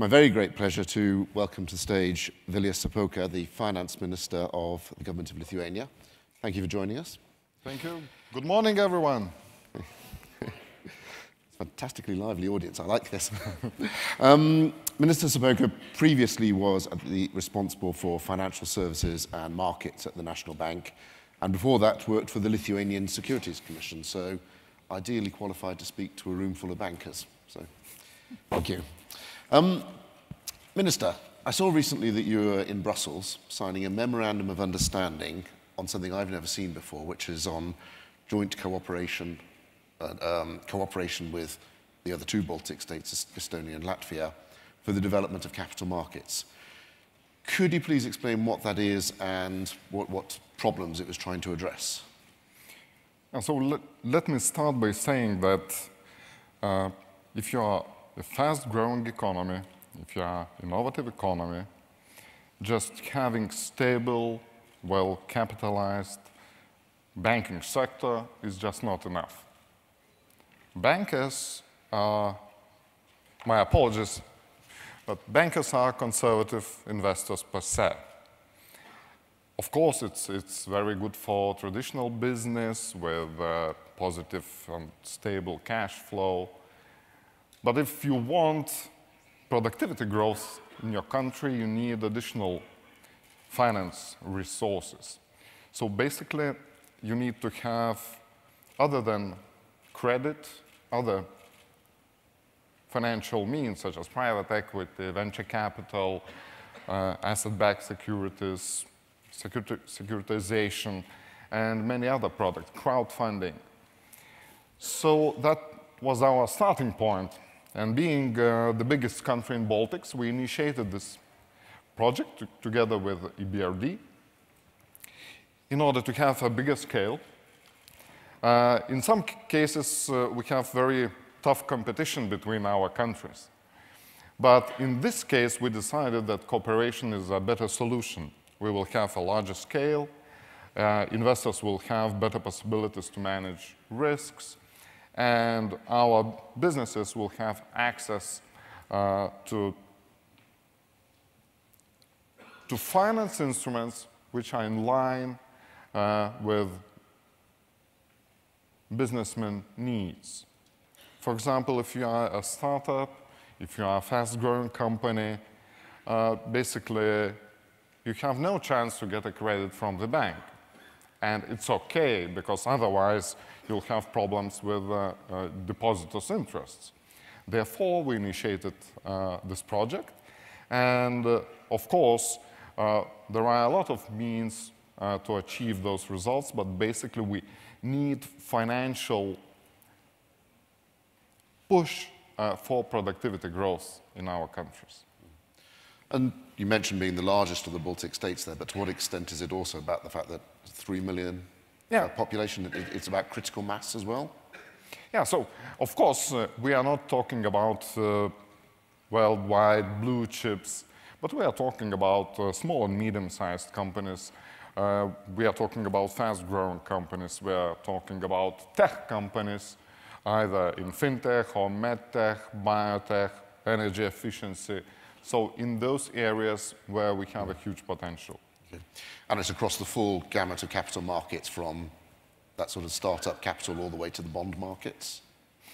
My very great pleasure to welcome to the stage Vilius Šapoka, the Finance Minister of the Government of Lithuania. Thank you for joining us. Thank you. Good morning, everyone. It's fantastically lively audience. I like this. um, Minister Šapoka previously was the, responsible for financial services and markets at the National Bank, and before that worked for the Lithuanian Securities Commission, so ideally qualified to speak to a room full of bankers. So, thank you. Um, Minister, I saw recently that you were in Brussels signing a memorandum of understanding on something I've never seen before, which is on joint cooperation um, cooperation with the other two Baltic states, Estonia and Latvia, for the development of capital markets. Could you please explain what that is and what, what problems it was trying to address? And so let, let me start by saying that uh, if you are a fast-growing economy, if you are innovative economy, just having stable, well-capitalized banking sector is just not enough. Bankers are, my apologies, but bankers are conservative investors per se. Of course, it's, it's very good for traditional business with uh, positive and stable cash flow. But if you want productivity growth in your country, you need additional finance resources. So basically, you need to have, other than credit, other financial means such as private equity, venture capital, uh, asset-backed securities, securitization, and many other products, crowdfunding. So that was our starting point. And being uh, the biggest country in Baltics, we initiated this project together with EBRD in order to have a bigger scale uh, in some cases, uh, we have very tough competition between our countries. But in this case, we decided that cooperation is a better solution. We will have a larger scale, uh, investors will have better possibilities to manage risks, and our businesses will have access uh, to, to finance instruments which are in line uh, with businessman needs. For example, if you are a startup, if you are a fast-growing company, uh, basically you have no chance to get a credit from the bank. And it's okay, because otherwise you'll have problems with uh, uh, depositors' interests. Therefore, we initiated uh, this project. And uh, of course, uh, there are a lot of means to achieve those results, but basically we need financial push uh, for productivity growth in our countries. And you mentioned being the largest of the Baltic states there, but to what extent is it also about the fact that 3 million yeah. uh, population, it's about critical mass as well? Yeah, so of course uh, we are not talking about uh, worldwide blue chips, but we are talking about uh, small and medium-sized companies uh, we are talking about fast-growing companies. We are talking about tech companies, either in fintech or medtech, biotech, energy efficiency. So in those areas where we have a huge potential. Okay. And it's across the full gamut of capital markets from that sort of startup capital all the way to the bond markets?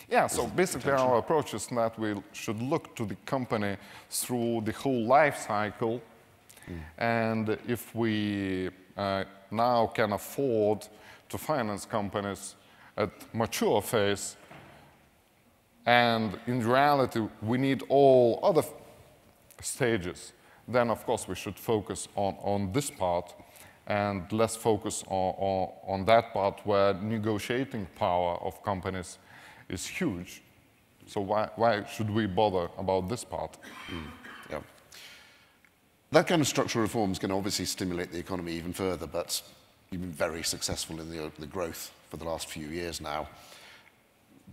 Yeah, so basically our approach is that we should look to the company through the whole life cycle. Mm. And if we uh, now can afford to finance companies at mature phase. And in reality, we need all other stages. Then, of course, we should focus on, on this part and less focus on, on, on that part where negotiating power of companies is huge. So why, why should we bother about this part? Mm. That kind of structural reform is going to obviously stimulate the economy even further, but you've been very successful in the, the growth for the last few years now.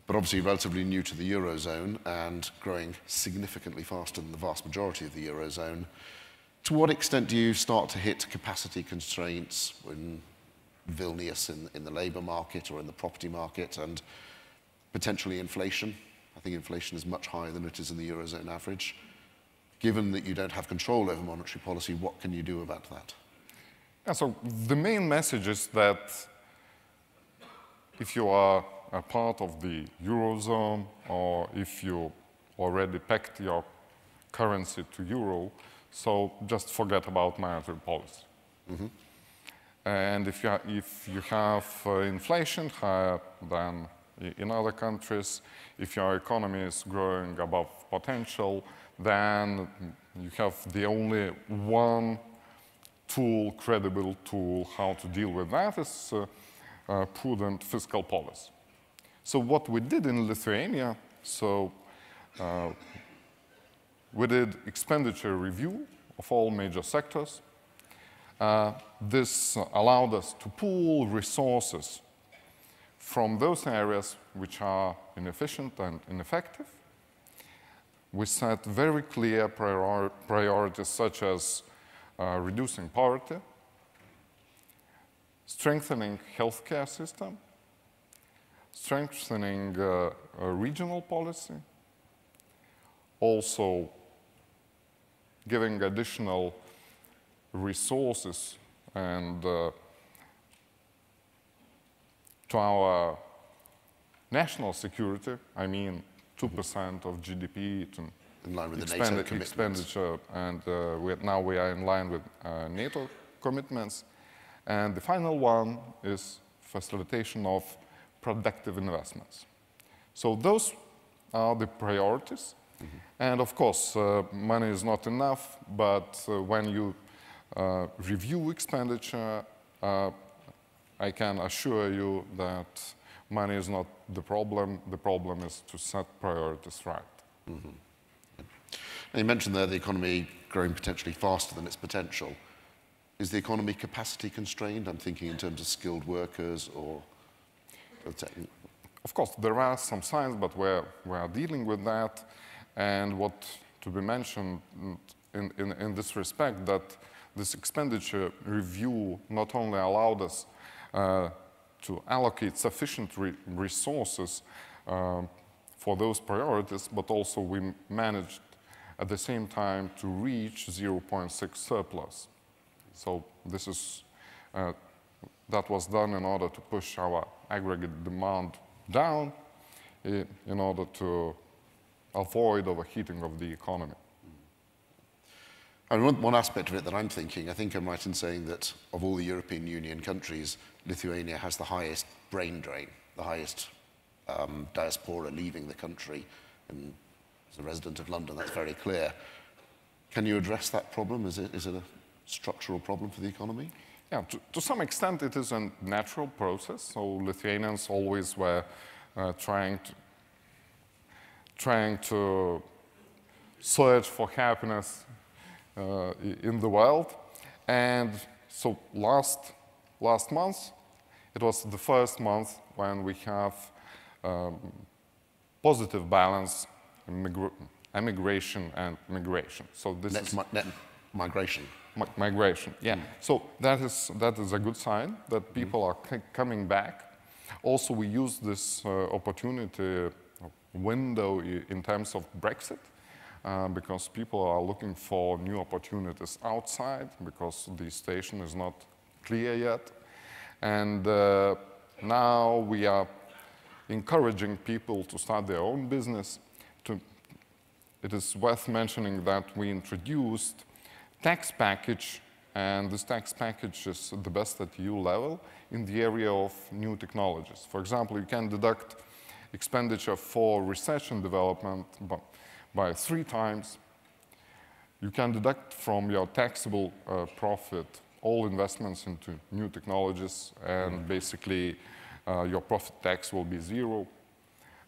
But obviously relatively new to the Eurozone and growing significantly faster than the vast majority of the Eurozone. To what extent do you start to hit capacity constraints in Vilnius in, in the labour market or in the property market and potentially inflation? I think inflation is much higher than it is in the Eurozone average. given that you don't have control over monetary policy, what can you do about that? Yeah, so the main message is that if you are a part of the Eurozone or if you already pegged your currency to euro, so just forget about monetary policy. Mm -hmm. And if you, if you have uh, inflation higher than in other countries, if your economy is growing above potential, then you have the only one tool, credible tool, how to deal with that is uh, uh, prudent fiscal policy. So what we did in Lithuania, so uh, we did expenditure review of all major sectors. Uh, this allowed us to pool resources from those areas which are inefficient and ineffective. We set very clear priori priorities such as uh, reducing poverty, strengthening healthcare system, strengthening uh, regional policy, also giving additional resources and uh, to our national security, I mean 2% of GDP to in line with the NATO expenditure, and uh, we, now we are in line with uh, NATO commitments. And the final one is facilitation of productive investments. So those are the priorities. Mm -hmm. And of course, uh, money is not enough, but uh, when you uh, review expenditure, uh, I can assure you that money is not the problem. The problem is to set priorities right. Mm -hmm. you mentioned there the economy growing potentially faster than its potential. Is the economy capacity constrained? I'm thinking in terms of skilled workers or of course, there are some signs, but we're, we're dealing with that. And what to be mentioned in, in, in this respect, that this expenditure review not only allowed us uh, to allocate sufficient re resources uh, for those priorities, but also we managed at the same time to reach 0.6 surplus. So this is, uh, that was done in order to push our aggregate demand down in order to avoid overheating of the economy. And one, aspect of it that I'm thinking, I think I'm right in saying that of all the European Union countries, Lithuania has the highest brain drain, the highest um, diaspora leaving the country. And as a resident of London, that's very clear. Can you address that problem? Is it, is it a structural problem for the economy? Yeah, to, to, some extent it is a natural process. So Lithuanians always were uh, trying to trying to search for happiness uh, in the world. And so last last month, it was the first month when we have um, positive balance in immigration and migration. So this is net migration migration. Yeah. Mm. So that is that is a good sign that mm. people are coming back. Also, we use this uh, opportunity uh, window in terms of Brexit. Uh, because people are looking for new opportunities outside because the station is not clear yet. And uh, now we are encouraging people to start their own business. To, it is worth mentioning that we introduced tax package, and this tax package is the best at EU level in the area of new technologies. For example, you can deduct expenditure for research and development by, three times. You can deduct from your taxable uh, profit all investments into new technologies, and basically uh, your profit tax will be zero.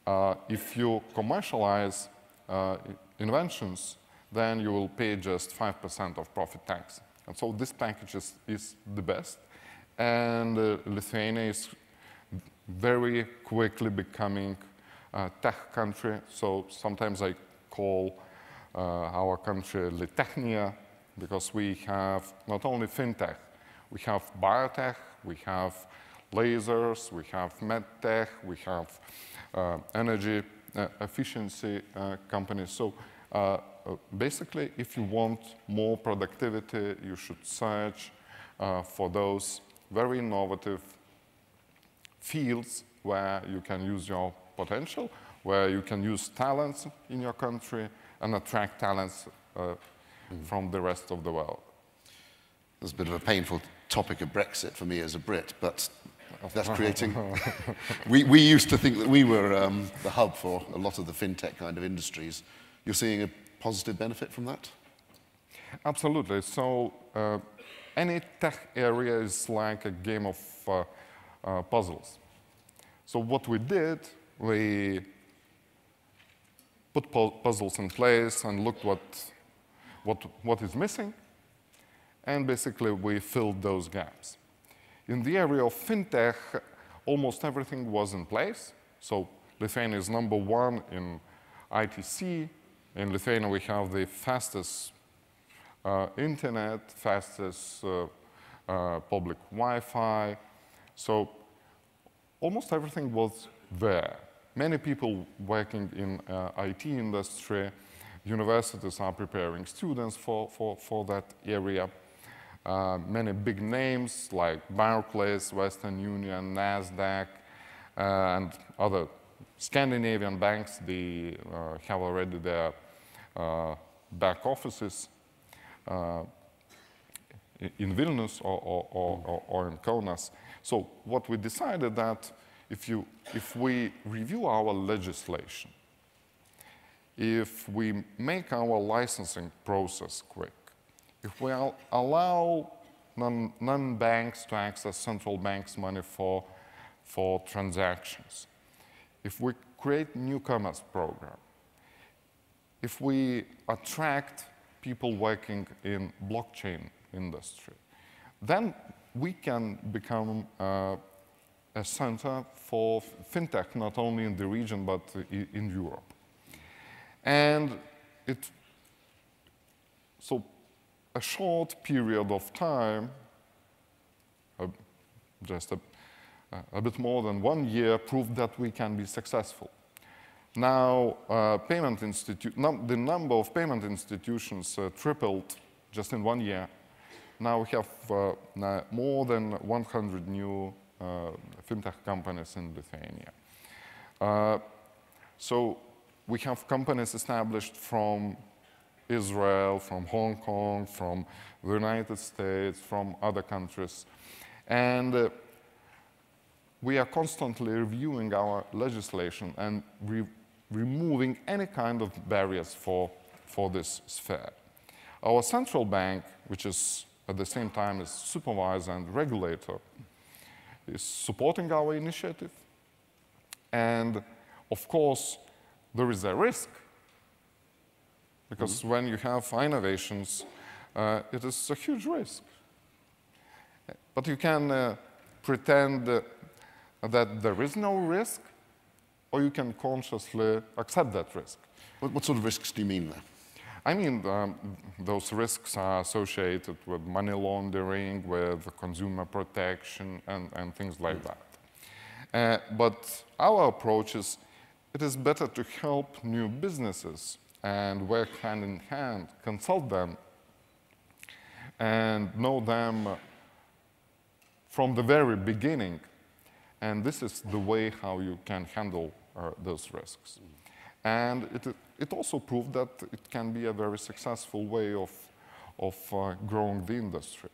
Uh, if you commercialize uh, inventions, then you will pay just 5% of profit tax. And so this package is, is the best. And uh, Lithuania is very quickly becoming a tech country. So sometimes I call uh, our country Litechnia because we have not only fintech, we have biotech, we have lasers, we have medtech, we have uh, energy uh, efficiency uh, companies. So uh, basically, if you want more productivity, you should search uh, for those very innovative fields where you can use your potential, where you can use talents in your country and attract talents uh, mm. from the rest of the world. There's a bit of a painful topic of Brexit for me as a Brit, but that's creating. we, we used to think that we were um, the hub for a lot of the fintech kind of industries. You're seeing a positive benefit from that? Absolutely. So uh, any tech area is like a game of uh, uh, puzzles. So what we did, we put puzzles in place and looked what, what, what is missing, and basically we filled those gaps. In the area of fintech, almost everything was in place. So Lithuania is number one in ITC. In Lithuania, we have the fastest uh, internet, fastest uh, uh, public Wi-Fi. So almost everything was there. Many people working in uh, IT industry, universities are preparing students for, for, for that area. Uh, many big names like Barclays, Western Union, NASDAQ, uh, and other Scandinavian banks, they have already their back offices uh, in Vilnius or, or, or, or, in Kaunas. So what we decided that if, you, if we review our legislation, if we make our licensing process quick, if we allow non-banks to access central bank's money for, for transactions, if we create newcomers program, if we attract people working in blockchain industry, then we can become uh, a center for fintech, not only in the region, but in Europe. And it, so a short period of time, uh, just a, a, bit more than one year, proved that we can be successful. Now, uh, payment institu num the number of payment institutions uh, tripled just in one year. Now we have uh, more than 100 new uh, fintech companies in Lithuania. Uh, so we have companies established from Israel, from Hong Kong, from the United States, from other countries. And uh, we are constantly reviewing our legislation and re removing any kind of barriers for, for this sphere. Our central bank, which is at the same time is supervisor and regulator, is supporting our initiative. And of course, there is a risk because mm -hmm. when you have innovations, uh, it is a huge risk. But you can uh, pretend uh, that there is no risk, or you can consciously accept that risk. What, what sort of risks do you mean there? I mean, um, those risks are associated with money laundering, with consumer protection, and, and things like that. Uh, but our approach is, it is better to help new businesses and work hand in hand, consult them, and know them from the very beginning. And this is the way how you can handle those risks. And it, it also proved that it can be a very successful way of, of uh, growing the industry.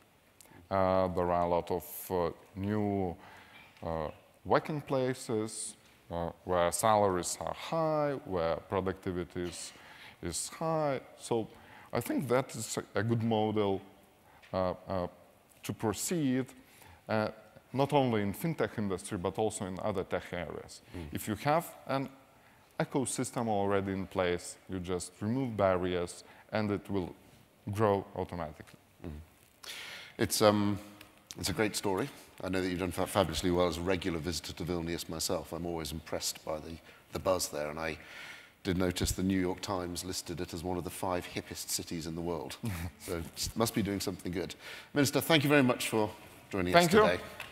Uh, there are a lot of uh, new uh, working places uh, where salaries are high, where productivity is is high. So I think that is a good model uh, to proceed, not only in fintech industry, but also in other tech areas. Mm. If you have an ecosystem already in place, you just remove barriers and it will grow automatically. Mm. It's, um, it's a great story. I know that you've done fabulously well as a regular visitor to Vilnius myself. I'm always impressed by the, the buzz there, and I did notice the New York Times listed it as one of the five hippest cities in the world. so must be doing something good. Minister, thank you very much for joining thank us today. You.